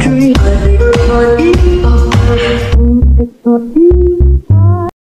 dream.